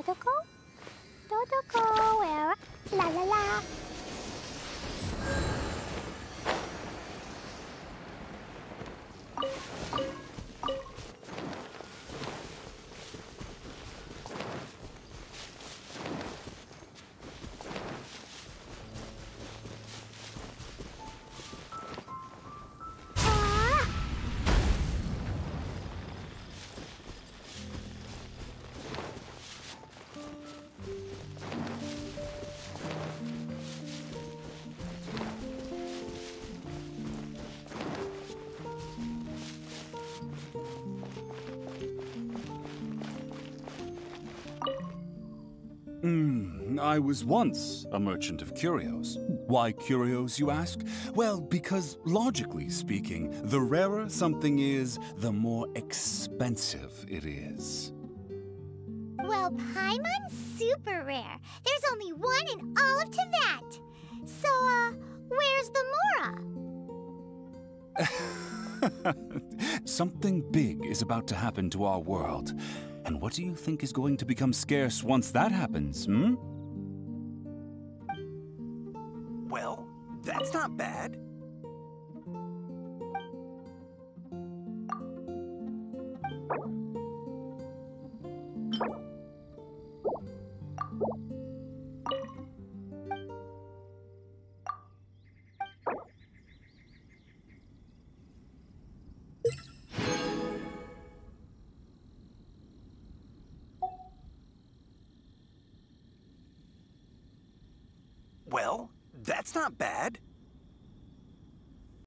Dodoco? Dodoco, where? La la la. Hmm, I was once a merchant of curios. Why curios, you ask? Well, because logically speaking, the rarer something is, the more expensive it is. Well, Paimon's super rare. There's only one in all of Teyvat. So, uh, where's the Mora? Something big is about to happen to our world. And what do you think is going to become scarce once that happens, hmm? Well, that's not bad. Well, that's not bad.